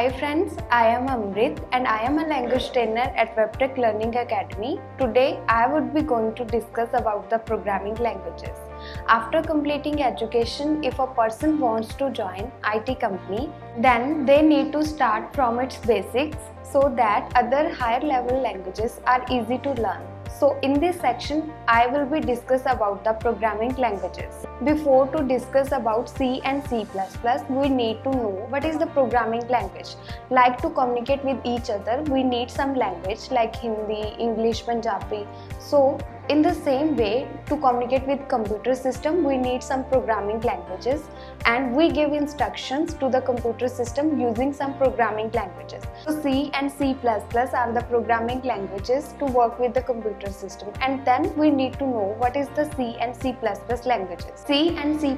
Hi friends, I am Amrit and I am a language trainer at WebTech Learning Academy. Today I would be going to discuss about the programming languages. After completing education, if a person wants to join IT company, then they need to start from its basics so that other higher level languages are easy to learn. So in this section, I will be discuss about the programming languages. Before to discuss about C and C++, we need to know what is the programming language. Like to communicate with each other, we need some language like Hindi, English, Punjabi. So in the same way, to communicate with computer system, we need some programming languages and we give instructions to the computer system using some programming languages. So C and C++ are the programming languages to work with the computer system and then we need to know what is the C and C++ languages. C and C++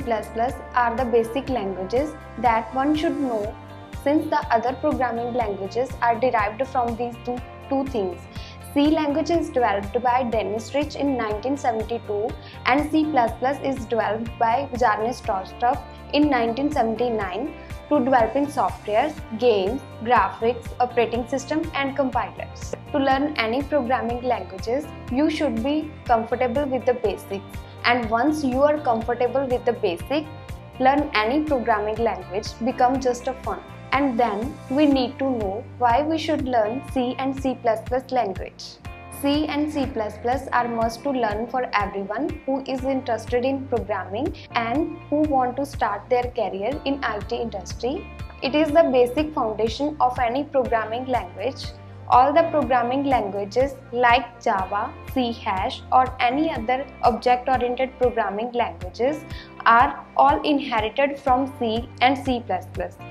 are the basic languages that one should know since the other programming languages are derived from these two, two things. C language is developed by Dennis Ritchie in 1972 and C++ is developed by Bjarne Stroustrup in 1979 to developing softwares, games, graphics, operating system and compilers. To learn any programming languages, you should be comfortable with the basics and once you are comfortable with the basic, learn any programming language become just a fun and then we need to know why we should learn C and C++ language. C and C++ are must to learn for everyone who is interested in programming and who want to start their career in IT industry. It is the basic foundation of any programming language all the programming languages like Java, C Hash or any other object-oriented programming languages are all inherited from C and C++.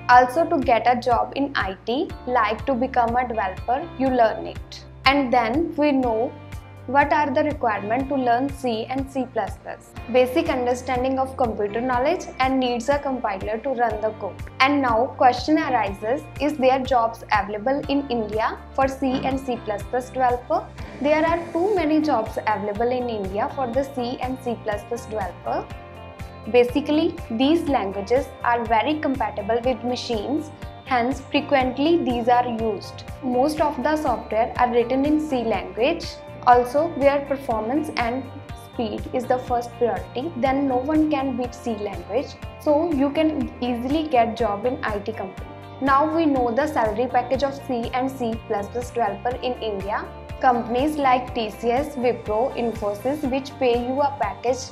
Also to get a job in IT, like to become a developer, you learn it. And then we know what are the requirements to learn C and C++? Basic understanding of computer knowledge and needs a compiler to run the code. And now question arises, is there jobs available in India for C and C++ developer? There are too many jobs available in India for the C and C++ developer. Basically, these languages are very compatible with machines hence frequently these are used. Most of the software are written in C language also, where performance and speed is the first priority, then no one can beat C language. So you can easily get job in IT company. Now we know the salary package of C and C++ developer in India. Companies like TCS, Wipro, Infosys which pay you a package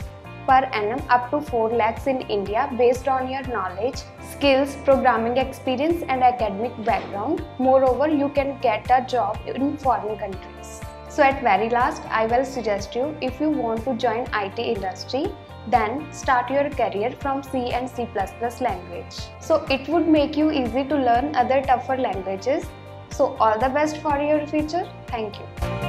per annum up to 4 lakhs in India based on your knowledge, skills, programming experience and academic background. Moreover, you can get a job in foreign countries. So at very last, I will suggest you if you want to join IT industry, then start your career from C and C++ language. So it would make you easy to learn other tougher languages. So all the best for your future. Thank you.